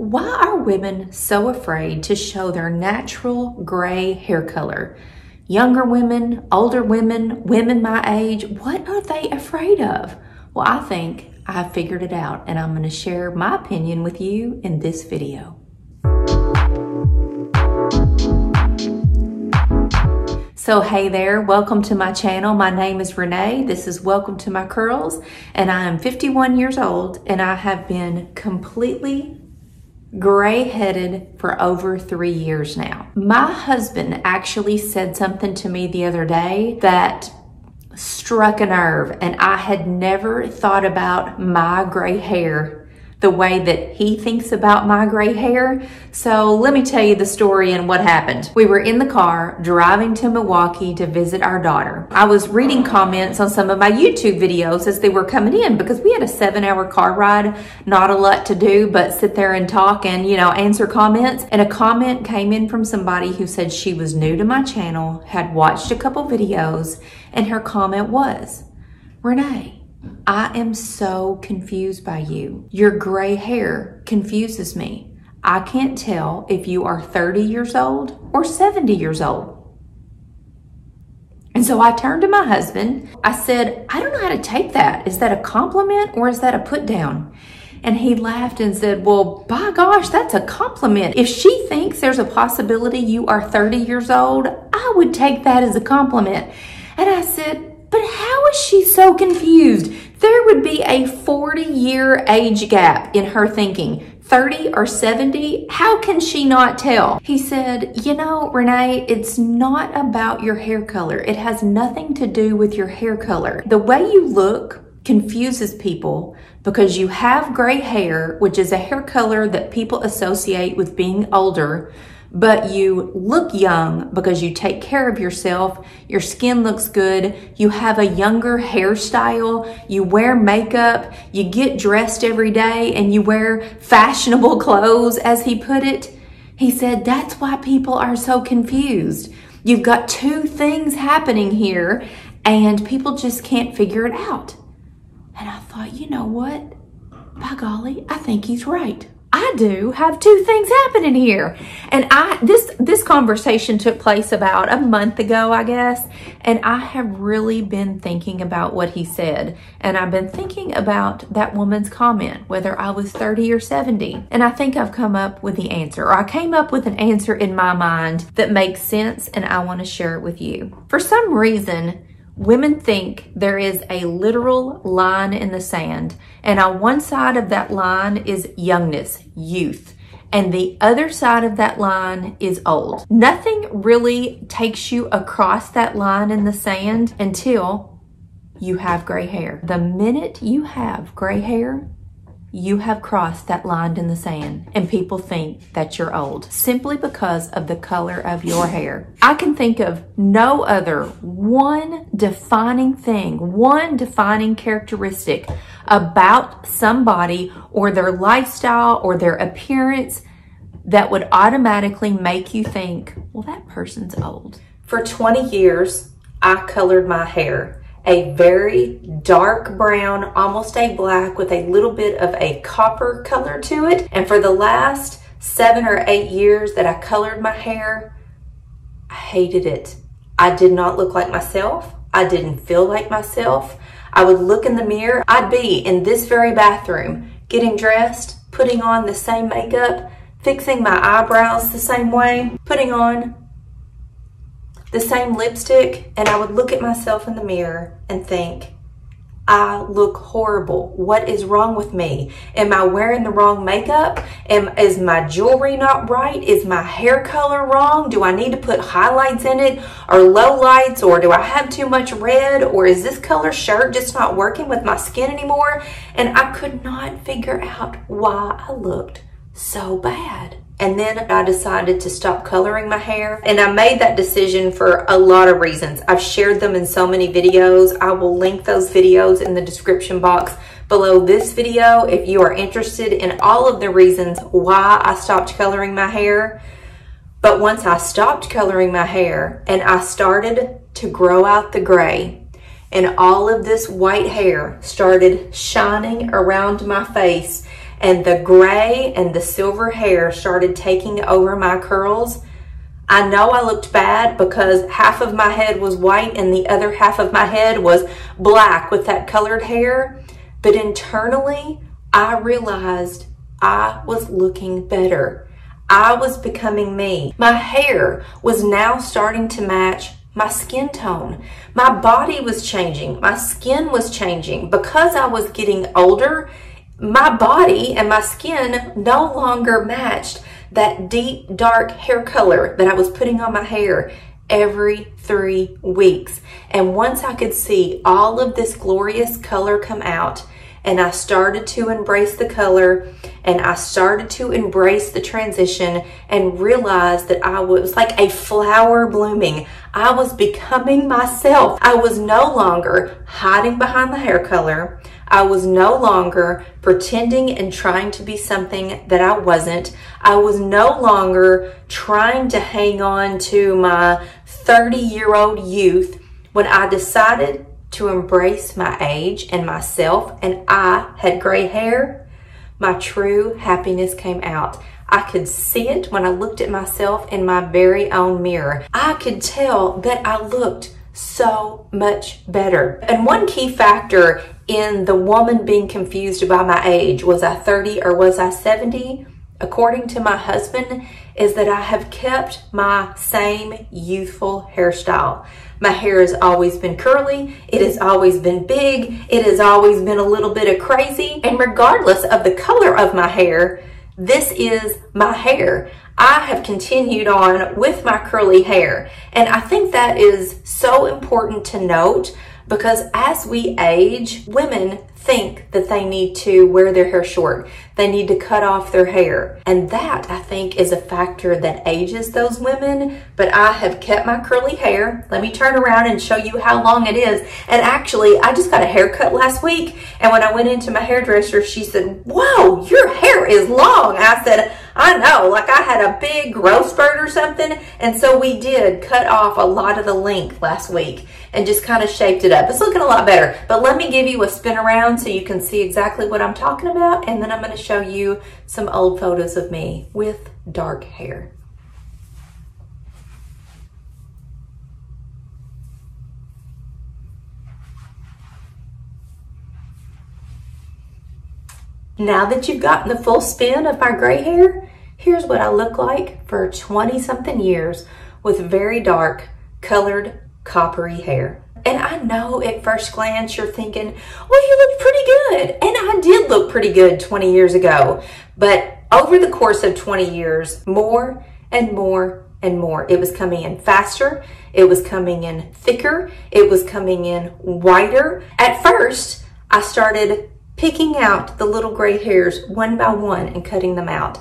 why are women so afraid to show their natural gray hair color? Younger women, older women, women my age, what are they afraid of? Well, I think I've figured it out and I'm going to share my opinion with you in this video. So hey there, welcome to my channel. My name is Renee. This is Welcome to My Curls and I am 51 years old and I have been completely gray headed for over three years now. My husband actually said something to me the other day that struck a nerve and I had never thought about my gray hair the way that he thinks about my gray hair. So let me tell you the story and what happened. We were in the car driving to Milwaukee to visit our daughter. I was reading comments on some of my YouTube videos as they were coming in because we had a seven hour car ride, not a lot to do but sit there and talk and, you know, answer comments. And a comment came in from somebody who said she was new to my channel, had watched a couple videos, and her comment was, Renee, I am so confused by you. Your gray hair confuses me. I can't tell if you are 30 years old or 70 years old. And so I turned to my husband. I said, I don't know how to take that. Is that a compliment or is that a put down? And he laughed and said, Well, by gosh, that's a compliment. If she thinks there's a possibility you are 30 years old, I would take that as a compliment. And I said, but how is she so confused? There would be a 40 year age gap in her thinking. 30 or 70? How can she not tell? He said, You know, Renee, it's not about your hair color. It has nothing to do with your hair color. The way you look confuses people because you have gray hair, which is a hair color that people associate with being older but you look young because you take care of yourself. Your skin looks good. You have a younger hairstyle. You wear makeup. You get dressed every day and you wear fashionable clothes, as he put it. He said, that's why people are so confused. You've got two things happening here and people just can't figure it out. And I thought, you know what? By golly, I think he's right. I do have two things happening here. And I this this conversation took place about a month ago, I guess, and I have really been thinking about what he said. And I've been thinking about that woman's comment, whether I was 30 or 70. And I think I've come up with the answer, or I came up with an answer in my mind that makes sense and I want to share it with you. For some reason, Women think there is a literal line in the sand, and on one side of that line is youngness, youth, and the other side of that line is old. Nothing really takes you across that line in the sand until you have gray hair. The minute you have gray hair, you have crossed that line in the sand and people think that you're old simply because of the color of your hair. I can think of no other one defining thing, one defining characteristic about somebody or their lifestyle or their appearance that would automatically make you think, well, that person's old. For 20 years, I colored my hair a very dark brown, almost a black with a little bit of a copper color to it. And for the last seven or eight years that I colored my hair, I hated it. I did not look like myself. I didn't feel like myself. I would look in the mirror. I'd be in this very bathroom, getting dressed, putting on the same makeup, fixing my eyebrows the same way, putting on the same lipstick and I would look at myself in the mirror and think, I look horrible. What is wrong with me? Am I wearing the wrong makeup? Am, is my jewelry not right? Is my hair color wrong? Do I need to put highlights in it or low lights or do I have too much red or is this color shirt just not working with my skin anymore? And I could not figure out why I looked so bad. And then I decided to stop coloring my hair. And I made that decision for a lot of reasons. I've shared them in so many videos. I will link those videos in the description box below this video if you are interested in all of the reasons why I stopped coloring my hair. But once I stopped coloring my hair and I started to grow out the gray and all of this white hair started shining around my face and the gray and the silver hair started taking over my curls, I know I looked bad because half of my head was white and the other half of my head was black with that colored hair. But internally, I realized I was looking better. I was becoming me. My hair was now starting to match my skin tone. My body was changing. My skin was changing. Because I was getting older, my body and my skin no longer matched that deep dark hair color that I was putting on my hair every three weeks. And once I could see all of this glorious color come out, and I started to embrace the color and I started to embrace the transition and realized that I was like a flower blooming. I was becoming myself. I was no longer hiding behind the hair color. I was no longer pretending and trying to be something that I wasn't. I was no longer trying to hang on to my 30 year old youth when I decided to embrace my age and myself and I had gray hair, my true happiness came out. I could see it when I looked at myself in my very own mirror. I could tell that I looked so much better. And one key factor in the woman being confused about my age, was I 30 or was I 70? According to my husband, is that I have kept my same youthful hairstyle. My hair has always been curly. It has always been big. It has always been a little bit of crazy. And regardless of the color of my hair, this is my hair. I have continued on with my curly hair. And I think that is so important to note because as we age, women think that they need to wear their hair short. They need to cut off their hair. And that, I think, is a factor that ages those women. But I have kept my curly hair. Let me turn around and show you how long it is. And actually, I just got a haircut last week. And when I went into my hairdresser, she said, Whoa, your hair is long. I said, I know, like I had a big growth spurt or something. And so we did cut off a lot of the length last week and just kind of shaped it up. It's looking a lot better. But let me give you a spin around so you can see exactly what I'm talking about. And then I'm going to show you some old photos of me with dark hair. Now that you've gotten the full spin of my gray hair, here's what I look like for 20 something years with very dark colored coppery hair. And I know at first glance you're thinking, well, you look pretty good. And I did look pretty good 20 years ago. But over the course of 20 years, more and more and more. It was coming in faster. It was coming in thicker. It was coming in whiter. At first, I started picking out the little gray hairs one by one and cutting them out.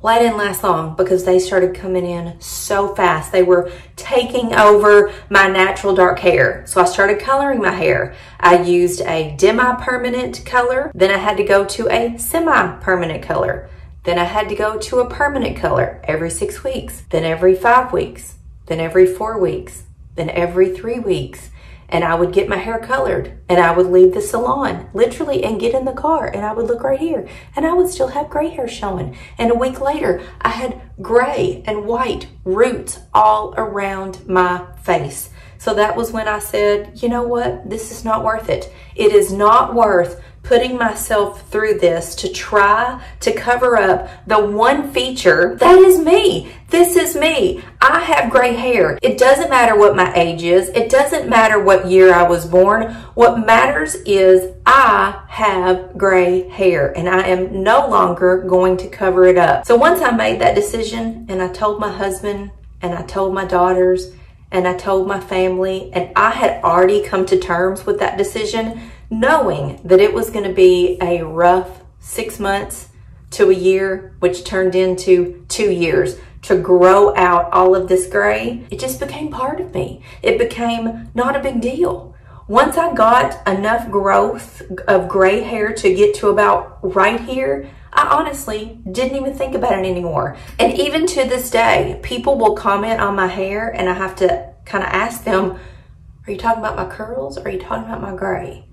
Well, I didn't last long because they started coming in so fast. They were taking over my natural dark hair. So I started coloring my hair. I used a demi-permanent color. Then I had to go to a semi-permanent color. Then I had to go to a permanent color every six weeks, then every five weeks, then every four weeks, then every three weeks and I would get my hair colored and I would leave the salon literally and get in the car and I would look right here and I would still have gray hair showing. And a week later, I had gray and white roots all around my face. So that was when I said, you know what? This is not worth it. It is not worth putting myself through this to try to cover up the one feature that is me. This is me. I have gray hair. It doesn't matter what my age is. It doesn't matter what year I was born. What matters is I have gray hair and I am no longer going to cover it up. So once I made that decision and I told my husband and I told my daughters and I told my family and I had already come to terms with that decision knowing that it was going to be a rough six months to a year, which turned into two years to grow out all of this gray, it just became part of me. It became not a big deal. Once I got enough growth of gray hair to get to about right here, I honestly didn't even think about it anymore. And even to this day, people will comment on my hair and I have to kind of ask them, are you talking about my curls or are you talking about my gray?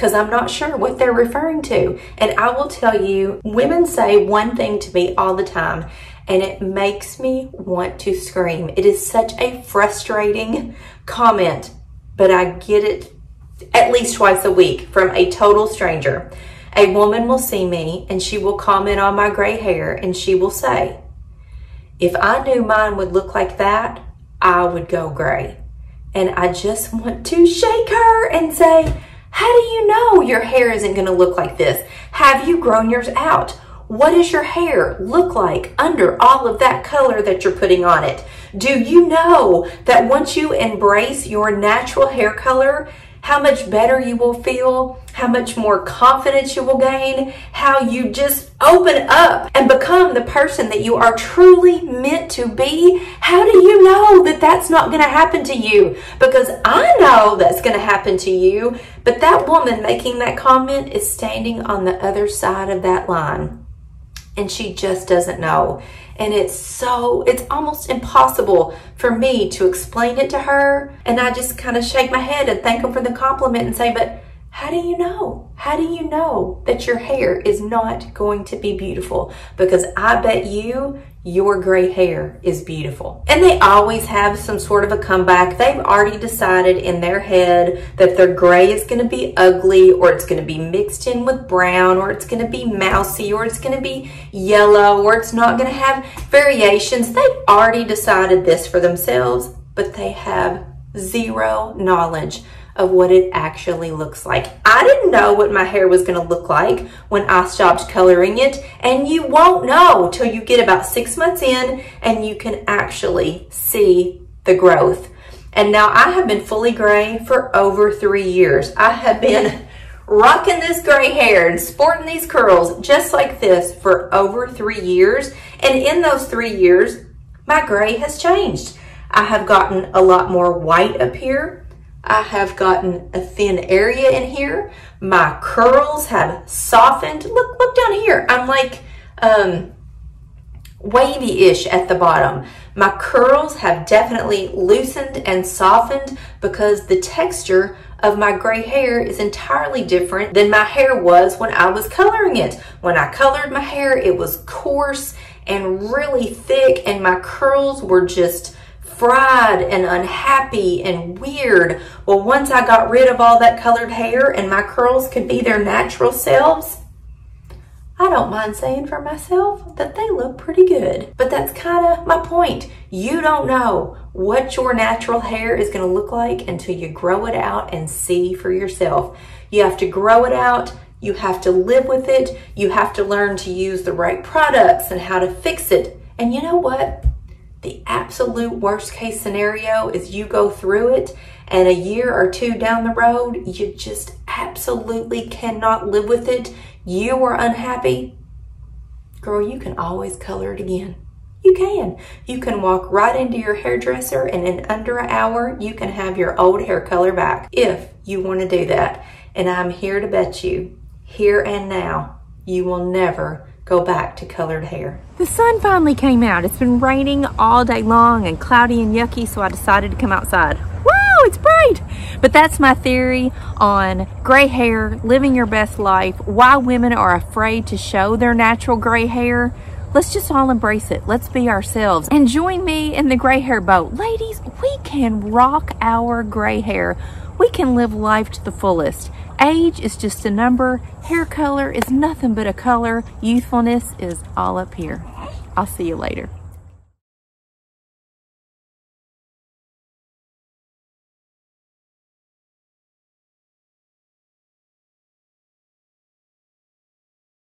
Because I'm not sure what they're referring to. And I will tell you, women say one thing to me all the time, and it makes me want to scream. It is such a frustrating comment, but I get it at least twice a week from a total stranger. A woman will see me and she will comment on my gray hair and she will say, if I knew mine would look like that, I would go gray. And I just want to shake her and say, how do you know your hair isn't going to look like this? Have you grown yours out? What does your hair look like under all of that color that you're putting on it? Do you know that once you embrace your natural hair color, how much better you will feel, how much more confidence you will gain, how you just open up and become the person that you are truly meant to be. How do you know that that's not going to happen to you? Because I know that's going to happen to you, but that woman making that comment is standing on the other side of that line and she just doesn't know. And it's so, it's almost impossible for me to explain it to her. And I just kind of shake my head and thank her for the compliment and say, but how do you know? How do you know that your hair is not going to be beautiful? Because I bet you your gray hair is beautiful. And they always have some sort of a comeback. They've already decided in their head that their gray is going to be ugly or it's going to be mixed in with brown or it's going to be mousy or it's going to be yellow or it's not going to have variations. They've already decided this for themselves, but they have zero knowledge of what it actually looks like. I didn't know what my hair was going to look like when I stopped coloring it, and you won't know till you get about six months in and you can actually see the growth. And now I have been fully gray for over three years. I have been rocking this gray hair and sporting these curls just like this for over three years. And in those three years, my gray has changed. I have gotten a lot more white up here. I have gotten a thin area in here. My curls have softened. Look, look down here. I'm like um, wavy-ish at the bottom. My curls have definitely loosened and softened because the texture of my gray hair is entirely different than my hair was when I was coloring it. When I colored my hair, it was coarse and really thick and my curls were just fried and unhappy and weird. Well, once I got rid of all that colored hair and my curls could be their natural selves, I don't mind saying for myself that they look pretty good. But that's kind of my point. You don't know what your natural hair is going to look like until you grow it out and see for yourself. You have to grow it out. You have to live with it. You have to learn to use the right products and how to fix it. And you know what? The absolute worst case scenario is you go through it and a year or two down the road, you just absolutely cannot live with it. You are unhappy. Girl, you can always color it again. You can. You can walk right into your hairdresser and in under an hour, you can have your old hair color back if you want to do that. And I'm here to bet you, here and now, you will never go back to colored hair. The sun finally came out. It's been raining all day long and cloudy and yucky, so I decided to come outside. Woo, it's bright! But that's my theory on gray hair, living your best life, why women are afraid to show their natural gray hair. Let's just all embrace it. Let's be ourselves. And join me in the gray hair boat. Ladies, we can rock our gray hair. We can live life to the fullest. Age is just a number. Hair color is nothing but a color. Youthfulness is all up here. I'll see you later.